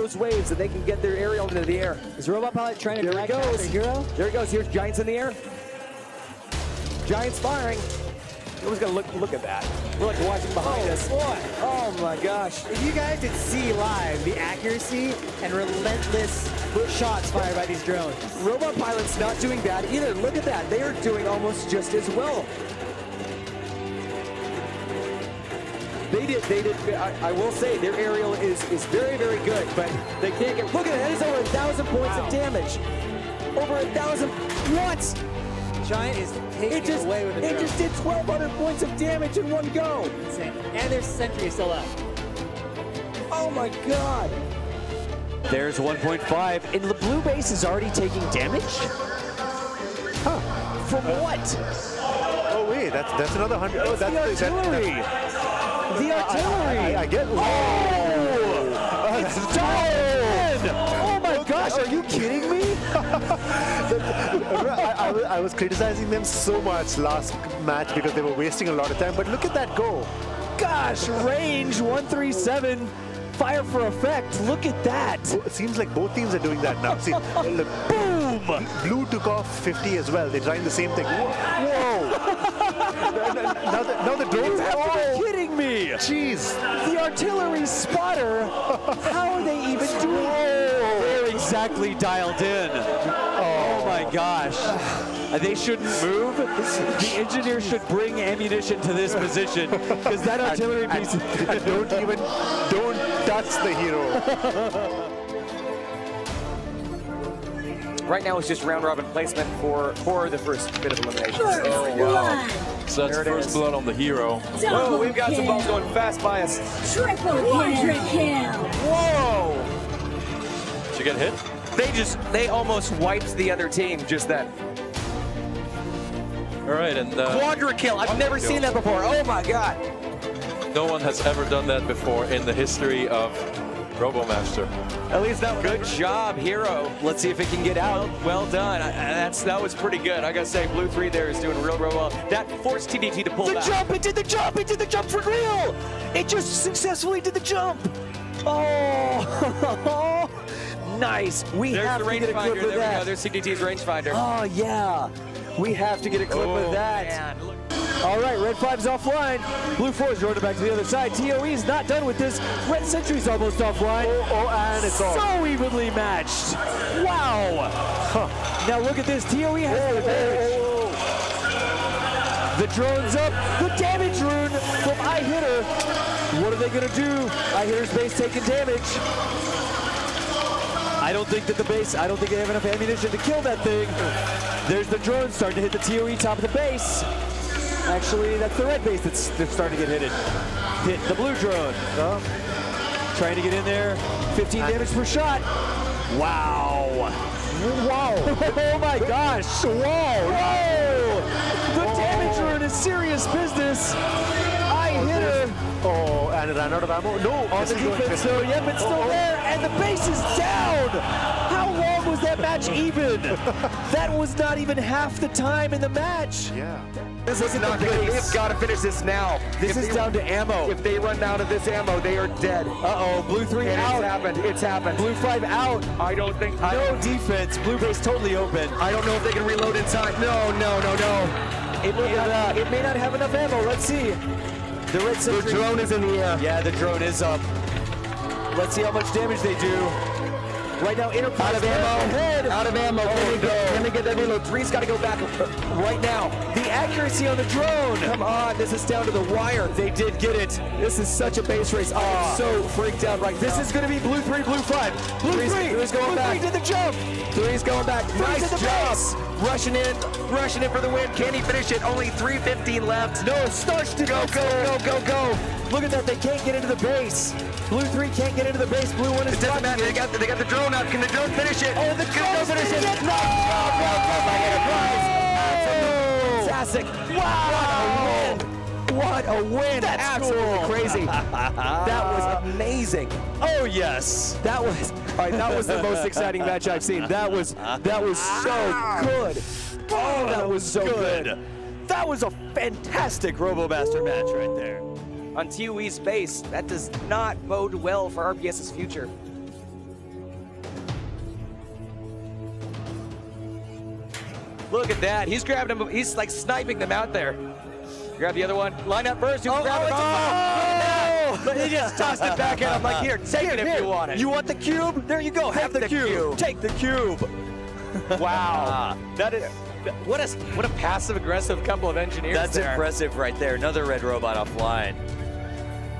those waves that they can get their aerial into the air. Is Robot Pilot trying to There he drag goes. hero? There he goes. Here's Giants in the air. Giants firing. Who's gonna look? Look at that. We're like watching behind oh, us. boy. Oh my gosh. If you guys could see live the accuracy and relentless shots fired by these drones. Robot Pilot's not doing bad either. Look at that. They are doing almost just as well. They did, they did, I, I will say their aerial is, is very, very good, but they can't get, look at that, it's over a thousand points Wow. of damage. Over a thousand, what? Giant is taking It just, away with the it just did 1,200 points of damage in one go. Insane. And their sentry is still up. Oh my God. There's 1.5, and the blue base is already taking damage? Huh, from uh, what? Oh wait, that's that's another hundred. Oh, It's the that's that- artillery. The artillery. I, I, I get. Oh! oh! It's done! Oh my gosh, are you kidding me? I, I, was- I was criticizing them so much last match because they were wasting a lot of time. But look at that go. Gosh, range 137, fire for effect. Look at that. It seems like both teams are doing that now. See, look, Boom! Blue took off 50 as well. They're trying the same thing. Whoa! now, the, now the drones. Have to Oh, me. jeez! The artillery spotter, how are they even doing They're exactly dialed in. Oh my gosh. Uh, They shouldn't move. The engineer should bring ammunition to this position because that artillery And, piece. and don't even don't touch the hero. Right now it's just round robin placement for for the first bit of elimination. First blood. So that's There first is. blood on the hero. Double Whoa, we've got some kill. balls going fast by us. Triple quadra kill. Whoa! Did you get hit? They just they almost wiped the other team just then. All right, and uh, Quadra kill. I've never seen that before. Oh my god. no one has ever done that before in the history of RoboMaster. At least that good job, Hero. Let's see if it can get out. Well done. I, that's that was pretty good. I gotta say, Blue Three there is doing real, real well. That forced TDT to pull The back. jump! It did the jump! It did the jump for real! It just successfully did the jump! Oh! nice! We There's have the to get a clip rangefinder. of There we that. go. There's CDT's rangefinder. Oh, yeah. We have to get a clip Oh, of that. man. All right, red five's offline. Blue four is running back to the other side. TOE's not done with this. Red sentry's almost offline. Oh, oh, and it's off. So evenly matched. Wow. Huh. Now look at this. TOE has oh, the oh, advantage. Oh, the drone's up. The damage rune from iHitter. What are they going to do? iHitter's base taking damage. I don't think that the base, I don't think they have enough ammunition to kill that thing. There's the drone starting to hit the TOE top of the base. Actually, that's the red base that's, that's starting to get hit. Hit the blue drone. Trying to get in there. 15 damage per shot. Wow. Wow. oh my gosh. Whoa. Whoa. The damage rune is serious business. I oh, hit her Oh, and it ran out of ammo. No, on the defense. So, yep, it's oh, still oh. there. And the base is down. How long was that match even? that was not even half the time in the match. Yeah. This is not good. We've got to finish this now. This If is they- down to ammo. If they run out of this ammo, they are dead. Uh-oh, blue three And it's happened. It's happened. Blue five out. I don't think. I, No defense. Blue base totally open. I don't know if they can reload in time. No, no, no, no. It may, not, it may not have enough ammo. Let's see. The red The drone is in the air. Yeah, the drone is up. Let's see how much damage they do. Right now, Enterprise Out of ammo. Ahead. Out of ammo. Can they get, can they get that reload? Three's got to go back right now. The accuracy on the drone. Come on, this is down to the wire. They did get it. This is such a base race. I'm Ah. so freaked out right This now. is going to be blue three, blue five. Blue Three's- three. three's going blue back. three did the jump. Three's going back. Three's nice at the job. base. Rushing in, rushing in for the win. Can he finish it? Only 315 left. No, starts to Go, go, go, go, go. Look at that. They can't get into the base. Blue three can't get into the base. Blue one is It doesn't matter. They got, they got the drone up. Can the drone finish it? Oh, the Can drone's finish it. get No, knocked no, no, no, by Enterprise. Oh! Fantastic. Wow. What a win! That's Absolutely cool. crazy. that was amazing. Oh yes. That was all right. That was the most exciting match I've seen. That was that was so ah. good. Oh, oh, that was so good. good. That was a fantastic RoboMaster Ooh. match right there. On TUE's base, that does not bode well for RBS's future. Look at that. He's grabbing him. He's like sniping them out there. Grab the other one. Line up first. You can oh, grab oh, it. Oh! But he just tossed it back at him like, here, take it if you want it. You want the cube? There you go. Have the, the cube. cube. Take the cube. Wow. that is what a what a passive aggressive couple of engineers That's there. impressive right there. Another red robot offline.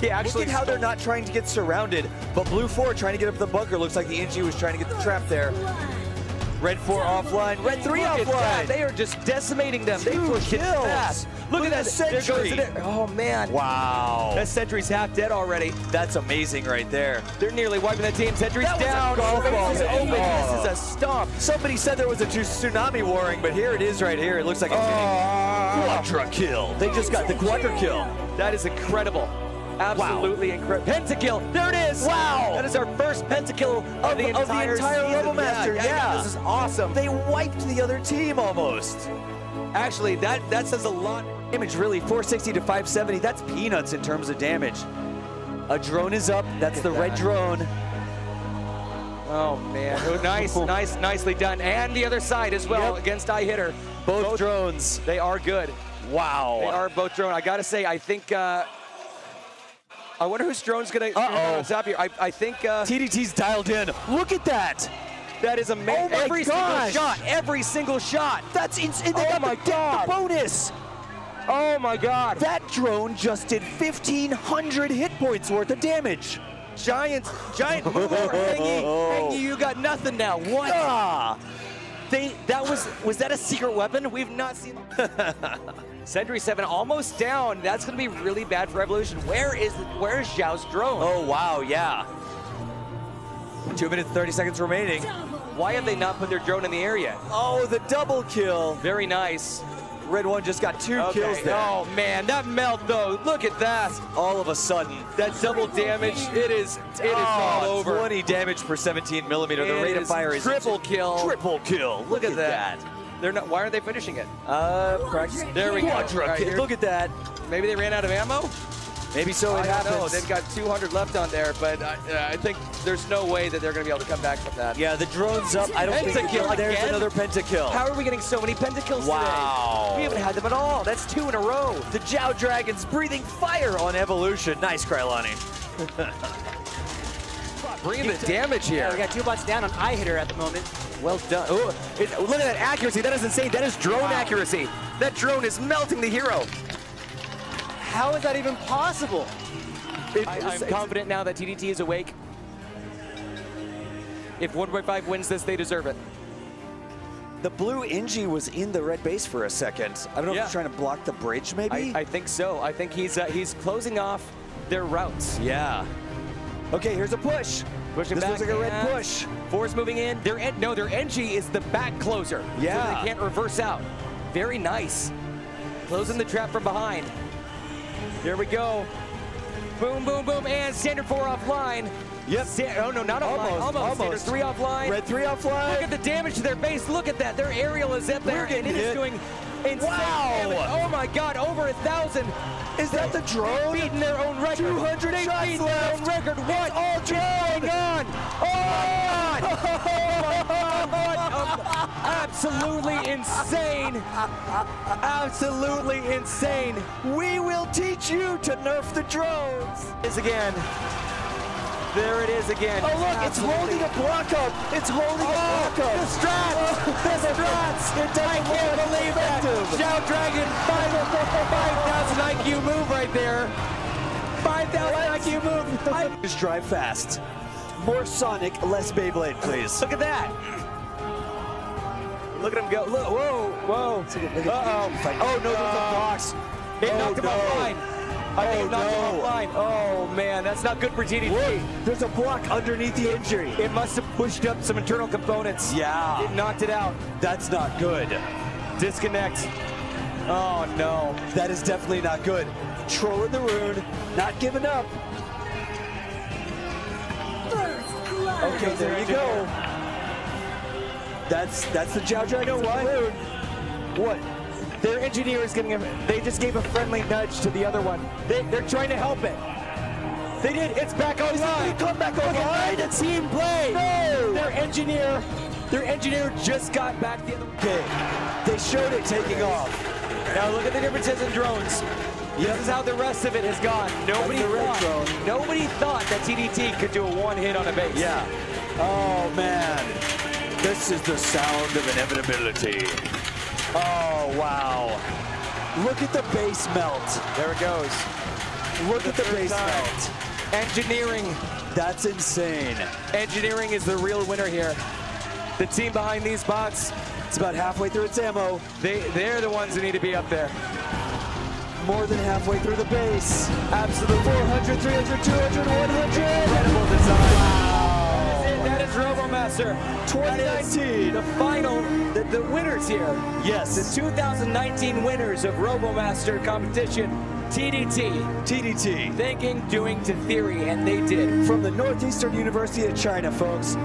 He actually Look at how they're not trying to get surrounded, but Blue 4 trying to get up the bunker. Looks like the NG was trying to get the trap there. Red 4 offline, Red 3 Look offline. They are just decimating them. they Two push it kills. fast. Look, Look at at that sentry. Oh man. Wow. That sentry's half dead already. That's amazing right there. They're nearly wiping the team. Sentry's That was a down. golf ball. is open. Oh. This is a stomp. Somebody said there was a tsunami warring, but here it is right here. It looks like a ah. quadra kill. They just got the quadra kill. That is incredible. Absolutely incredible. Pentakill. There it is. Wow. That is our first pentakill of, Of, the of entire, the entire. RoboMaster, Yeah, yeah, yeah, This is awesome. They wiped the other team almost. Actually, that that says a lot. Damage really, 460 to 570. That's peanuts in terms of damage. A drone is up. That's the red drone. Oh man. Oh, nice, nice, nicely done. And the other side as well Yep. against I hitter. Both, drones. They are good. Wow. They are both drone. I gotta say, I think. Uh, I wonder whose drone's gonna Uh-oh. on top here. I, I think uh, TDT's dialed in. Look at that. that is amazing. Oh every gosh. single shot. Every single shot. That's insane. Oh my the, God. the bonus. Oh my God. That drone just did 1,500 hit points worth of damage. giant, giant move over Hangy. Hangy, you got nothing now. What? Ah. They that was was that a secret weapon? We've not seen. Sentry Seven almost down. That's gonna be really bad for Evolution. Where is where is Zhao's drone? Oh, wow, yeah. Two minutes, 30 seconds remaining. Why have they not put their drone in the area? Oh, the double kill. Very nice. Red one just got two Okay. kills there. Oh man, that melt though. Look at that. All of a sudden. That double damage. It is. It is all Oh, over. 20 damage per 17 millimeter. The rate of fire is triple kill. Triple kill. Look at that. They're not. Why aren't they finishing it? Uh, practice. There we go. Quadra Right Look at that. Maybe they ran out of ammo. Maybe so I it don't happens. know. They've got 200 left on there, but I, uh, I think there's no way that they're going to be able to come back from that. yeah, the drone's up. I don't think Pentakill there's again? another pentakill. How are we getting so many pentakills Wow. today? We haven't had them at all. That's two in a row. The Jow Dragons breathing fire on evolution. Nice, Krylani. Bringing the damage Yeah, we here. got two bots down on I hitter at the moment. Well done. Ooh, it- look at that accuracy. That is insane. That is drone accuracy. That drone is melting the hero. How is that even possible? I, I'm confident now that TDT is awake. If 1.5 wins this, they deserve it. The blue Ingy was in the red base for a second. I don't know Yeah. if he's trying to block the bridge, maybe? I, I think so. I think he's uh, he's closing off their routes. yeah. Okay, here's a push. Pushing this back. looks like a red and push. Force moving in. Their en- no, their NG is the back closer. So Yeah. they can't reverse out. Very nice. Closing the trap from behind. Here we go. Boom, boom, boom, and standard four offline. Yep. Sta- oh no, not offline. Almost, Almost. Standard almost. three offline. Red three offline. Look at the damage to their base. Look at that. Their aerial is up there, and it is hit. doing insane Wow. damage. Oh my God, over a thousand. Is that the drone? Beating their own record. 200 They've shots beaten their own left. record. What all going on? Oh my God! Absolutely insane! Absolutely insane! We will teach you to nerf the drones. Is again. There it is again. Oh, look, it's holding a block up. It's holding a oh, block up. The strats! The strats! I can't believe that! Shout Dragon, 5,000 IQ move right there. 5,000 IQ move. I- Just drive fast. More Sonic, less Beyblade, please. Look at that. Look at him go. Look, whoa, whoa. Uh-oh. Oh, no, there's a box. They Oh, knocked him no. offline. I think Oh, it knocked him no. offline. Oh, man, that's not good for TDT. Look, there's a block underneath the injury. It must have pushed up some internal components. Yeah. It knocked it out. That's not good. Disconnect. Oh, no. That is definitely not good. Trolling the rune, not giving up. Okay, there you go. That's that's the Jow Dragon. You know what? What? Their engineer is giving him, they just gave a friendly nudge to the other one. They, they're trying to help it. They did, it's back online. Come back online. the team play. No. Their engineer Their engineer just got back the other Okay, they showed it taking off. Now look at the differences in drones. This is how the rest of it has gone. Nobody thought, drone. nobody thought that TDT could do a one hit on a base. Yeah. Oh man, this is the sound of inevitability. Oh wow. Look at the base melt. There it goes. Look at the base time. melt. Engineering. That's insane. Engineering is the real winner here. The team behind these bots, It's about halfway through its ammo. they, they're the ones who need to be up there. More than halfway through the base. Absolute 400, 300, 200, 100. Incredible design. That is RoboMaster 2019. The final, the, the winners here. Yes. The 2019 winners of RoboMaster competition, TDT. TDT. Thinking, doing to theory, and they did. From the Northeastern University of China, folks.